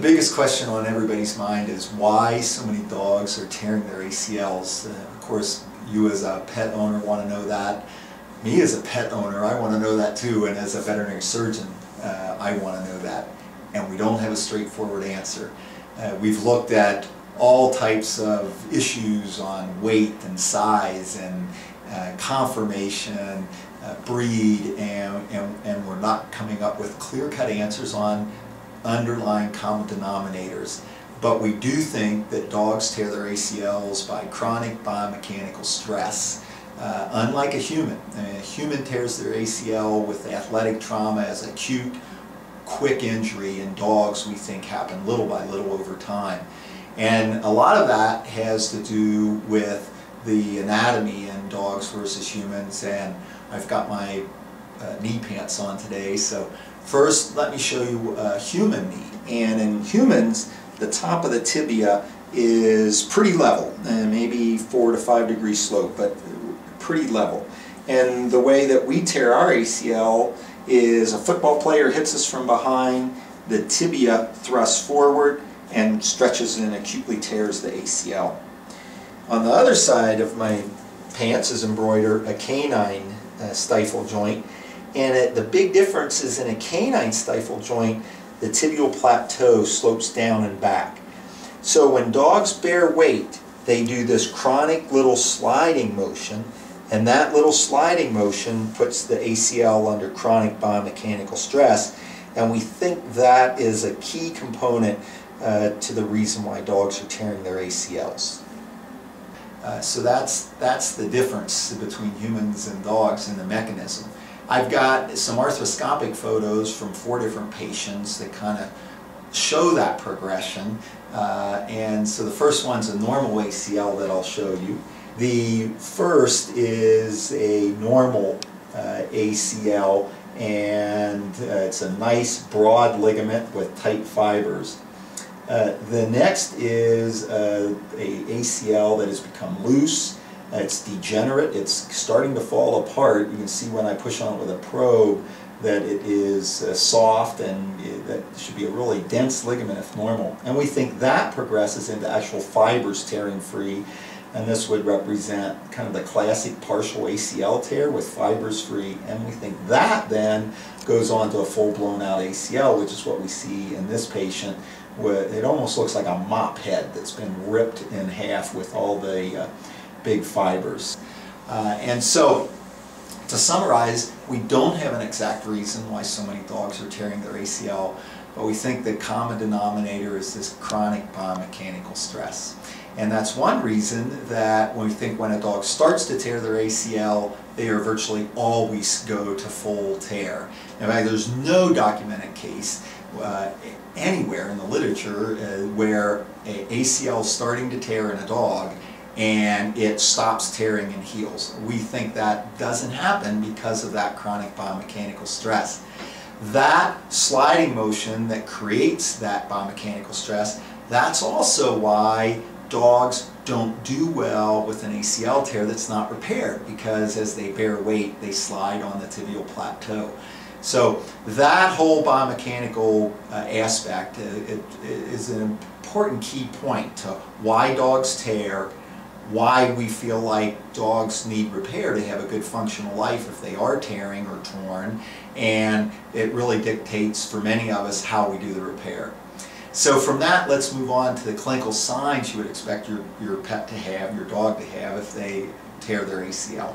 The biggest question on everybody's mind is why so many dogs are tearing their ACLs. Uh, of course, you as a pet owner want to know that. Me as a pet owner, I want to know that too, and as a veterinary surgeon, uh, I want to know that. And we don't have a straightforward answer. Uh, we've looked at all types of issues on weight and size and uh, conformation, uh, breed, and, and, and we're not coming up with clear-cut answers on underlying common denominators. But we do think that dogs tear their ACLs by chronic biomechanical stress. Uh, unlike a human, a human tears their ACL with athletic trauma as acute, quick injury. and dogs, we think happen little by little over time. And a lot of that has to do with the anatomy in dogs versus humans. And I've got my uh, knee pants on today, so First, let me show you a human knee. And in humans, the top of the tibia is pretty level, maybe four to five degree slope, but pretty level. And the way that we tear our ACL is a football player hits us from behind, the tibia thrusts forward and stretches and acutely tears the ACL. On the other side of my pants is embroidered a canine uh, stifle joint and it, the big difference is in a canine stifle joint, the tibial plateau slopes down and back. So when dogs bear weight, they do this chronic little sliding motion, and that little sliding motion puts the ACL under chronic biomechanical stress, and we think that is a key component uh, to the reason why dogs are tearing their ACLs. Uh, so that's, that's the difference between humans and dogs in the mechanism. I've got some arthroscopic photos from four different patients that kind of show that progression. Uh, and so the first one's a normal ACL that I'll show you. The first is a normal uh, ACL and uh, it's a nice broad ligament with tight fibers. Uh, the next is uh, a ACL that has become loose it's degenerate. It's starting to fall apart. You can see when I push on it with a probe that it is uh, soft and it, that should be a really dense ligament if normal. And we think that progresses into actual fibers tearing free and this would represent kind of the classic partial ACL tear with fibers free and we think that then goes on to a full-blown out ACL which is what we see in this patient where it almost looks like a mop head that's been ripped in half with all the uh, big fibers. Uh, and so, to summarize, we don't have an exact reason why so many dogs are tearing their ACL, but we think the common denominator is this chronic biomechanical stress. And that's one reason that we think when a dog starts to tear their ACL, they are virtually always go to full tear. In fact, there's no documented case uh, anywhere in the literature uh, where a ACL starting to tear in a dog and it stops tearing and heals. We think that doesn't happen because of that chronic biomechanical stress. That sliding motion that creates that biomechanical stress, that's also why dogs don't do well with an ACL tear that's not repaired because as they bear weight, they slide on the tibial plateau. So that whole biomechanical uh, aspect uh, it, it is an important key point to why dogs tear why we feel like dogs need repair to have a good functional life if they are tearing or torn and it really dictates for many of us how we do the repair. So from that let's move on to the clinical signs you would expect your, your pet to have, your dog to have if they tear their ACL.